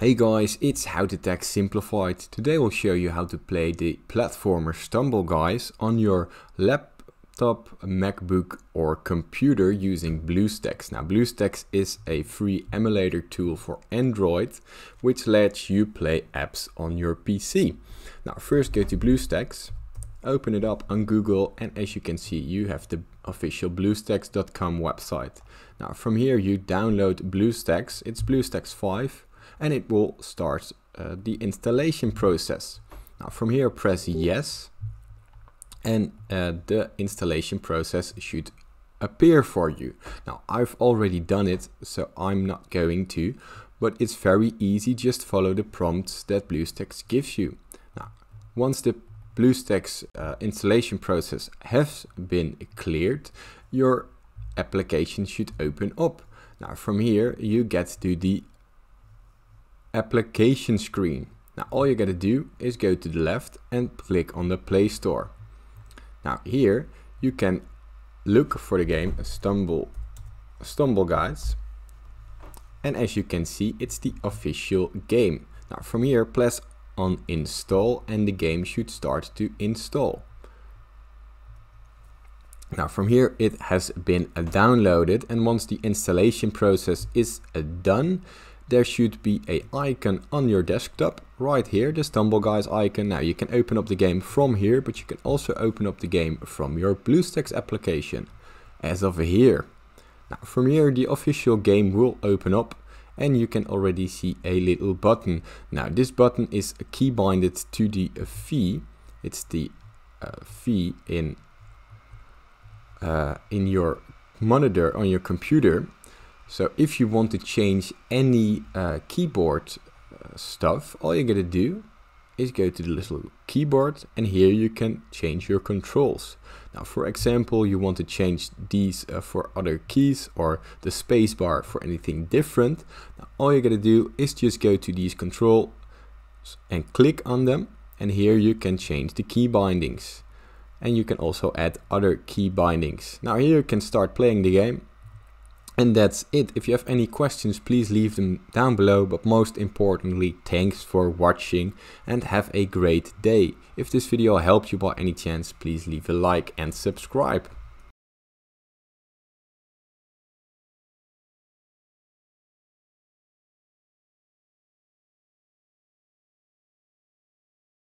Hey guys, it's How to Tech Simplified. Today we'll show you how to play the platformer Stumble Guys on your laptop, MacBook or computer using BlueStacks. Now BlueStacks is a free emulator tool for Android which lets you play apps on your PC. Now first go to BlueStacks, open it up on Google and as you can see you have the official bluestacks.com website. Now from here you download BlueStacks, it's BlueStacks 5 and it will start uh, the installation process. Now from here press yes and uh, the installation process should appear for you. Now I've already done it so I'm not going to but it's very easy just follow the prompts that BlueStacks gives you. Now once the BlueStacks uh, installation process has been cleared your application should open up. Now from here you get to the application screen. Now all you gotta do is go to the left and click on the Play Store. Now here you can look for the game Stumble, Stumble Guys and as you can see it's the official game. Now from here press on install and the game should start to install. Now from here it has been downloaded and once the installation process is uh, done there should be a icon on your desktop right here the stumble guys icon. Now you can open up the game from here but you can also open up the game from your bluestacks application as of here. Now from here the official game will open up and you can already see a little button. Now this button is key binded to the fee. It's the uh, fee in uh, in your monitor on your computer so if you want to change any uh, keyboard uh, stuff, all you gotta do is go to the little keyboard and here you can change your controls. Now for example, you want to change these uh, for other keys or the spacebar for anything different. Now, all you gotta do is just go to these controls and click on them and here you can change the key bindings. And you can also add other key bindings. Now here you can start playing the game and that's it. If you have any questions, please leave them down below. But most importantly, thanks for watching and have a great day. If this video helped you by any chance, please leave a like and subscribe.